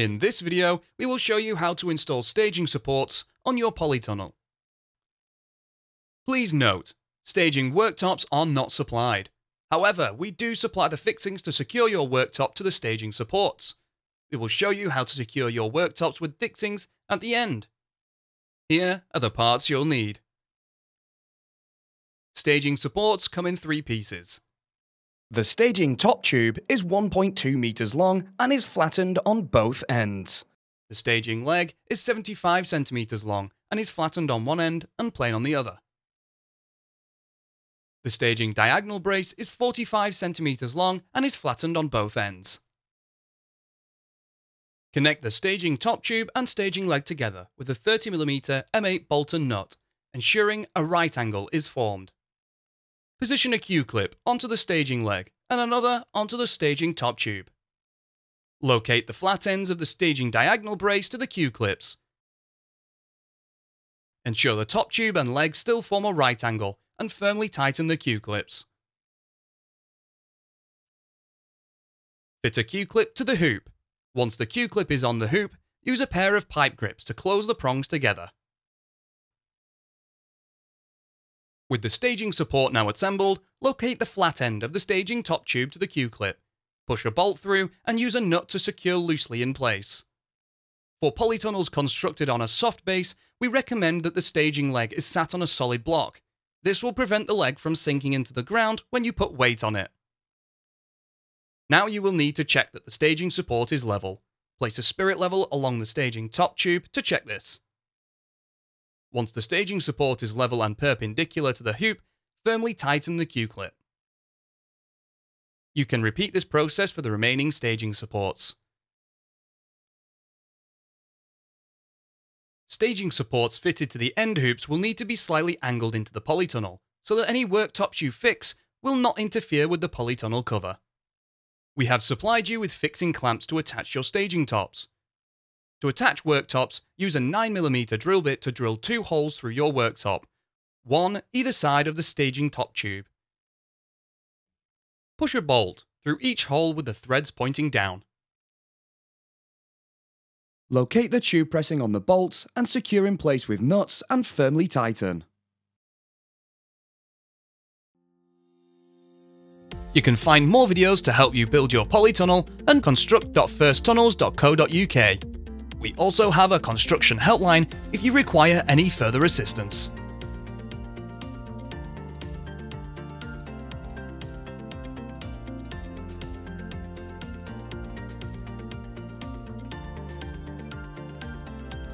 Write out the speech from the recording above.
In this video, we will show you how to install staging supports on your polytunnel. Please note, staging worktops are not supplied. However, we do supply the fixings to secure your worktop to the staging supports. We will show you how to secure your worktops with fixings at the end. Here are the parts you'll need. Staging supports come in three pieces. The staging top tube is 1.2 meters long and is flattened on both ends. The staging leg is 75 centimeters long and is flattened on one end and plain on the other. The staging diagonal brace is 45 centimeters long and is flattened on both ends. Connect the staging top tube and staging leg together with a 30mm M8 bolt and nut, ensuring a right angle is formed. Position a Q-clip onto the staging leg and another onto the staging top tube. Locate the flat ends of the staging diagonal brace to the Q-clips. Ensure the top tube and leg still form a right angle and firmly tighten the Q-clips. Fit a Q-clip to the hoop. Once the Q-clip is on the hoop, use a pair of pipe grips to close the prongs together. With the staging support now assembled, locate the flat end of the staging top tube to the Q-clip. Push a bolt through and use a nut to secure loosely in place. For polytunnels constructed on a soft base, we recommend that the staging leg is sat on a solid block. This will prevent the leg from sinking into the ground when you put weight on it. Now you will need to check that the staging support is level. Place a spirit level along the staging top tube to check this. Once the staging support is level and perpendicular to the hoop, firmly tighten the Q-clip. You can repeat this process for the remaining staging supports. Staging supports fitted to the end hoops will need to be slightly angled into the polytunnel, so that any worktops you fix will not interfere with the polytunnel cover. We have supplied you with fixing clamps to attach your staging tops. To attach worktops, use a 9mm drill bit to drill two holes through your worktop, one either side of the staging top tube. Push a bolt through each hole with the threads pointing down. Locate the tube pressing on the bolts and secure in place with nuts and firmly tighten. You can find more videos to help you build your polytunnel and construct.firsttunnels.co.uk. We also have a construction helpline if you require any further assistance.